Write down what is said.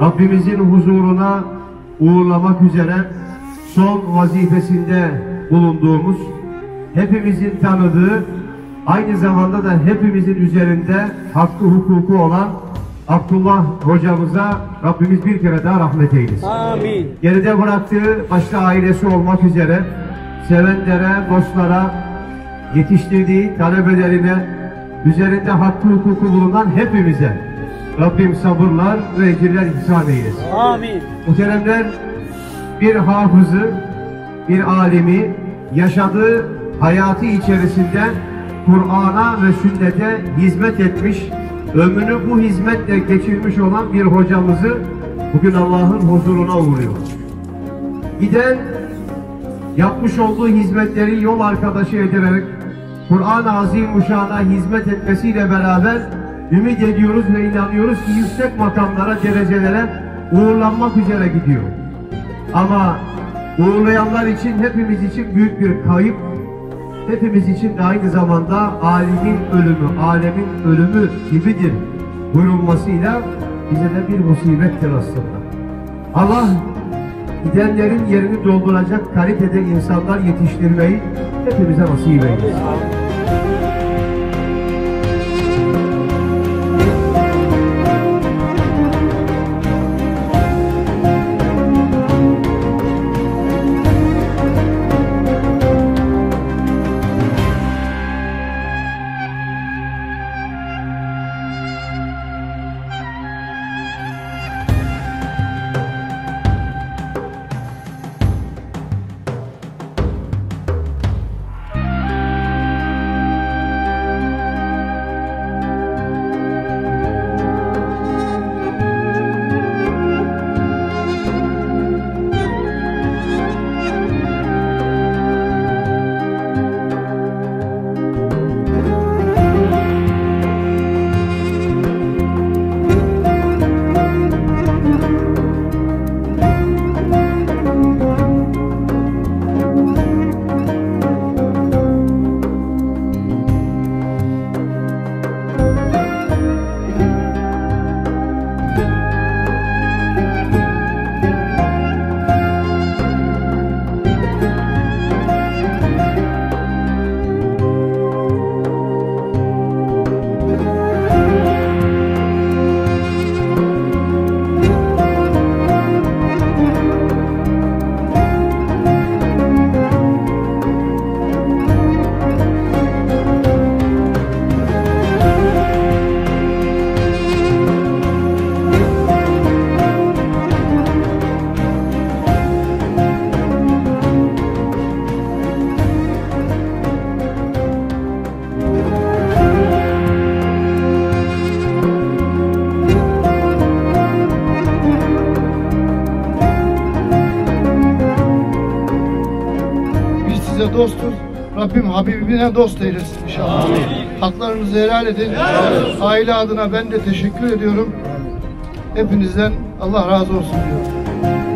Rabbimizin huzuruna uğurlamak üzere son vazifesinde bulunduğumuz, hepimizin tanıdığı, aynı zamanda da hepimizin üzerinde hakkı hukuku olan Abdullah hocamıza Rabbimiz bir kere daha rahmet eylesin. Amin. Geride bıraktığı başta ailesi olmak üzere sevenlere, dostlara, yetiştirdiği talebelerine, üzerinde hakkı hukuku bulunan hepimize Rabbim sabırlar ve ecirler ihsan eylesin. Amin. Muhteremler bir hafızı, bir alimi yaşadığı hayatı içerisinde Kur'an'a ve sünnete hizmet etmiş, ömrünü bu hizmetle geçirmiş olan bir hocamızı bugün Allah'ın huzuruna uğruyor. Giden yapmış olduğu hizmetleri yol arkadaşı ederek Kur'an-ı Azimuşşan'a hizmet etmesiyle beraber ümit ediyoruz ve inanıyoruz ki yüksek makamlara, derecelere uğurlanmak üzere gidiyor. Ama uğurlayanlar için hepimiz için büyük bir kayıp, hepimiz için de aynı zamanda alimin ölümü, alemin ölümü gibidir buyurulmasıyla bize de bir musibettir aslında. Allah gidenlerin yerini dolduracak kalitede insanlar yetiştirmeyi hepimize nasip eylesin. Size dostuz. Rabbim Habibine dost eylesin inşallah. Haklarınızı helal edin. Aile adına ben de teşekkür ediyorum. Hepinizden Allah razı olsun diyorum.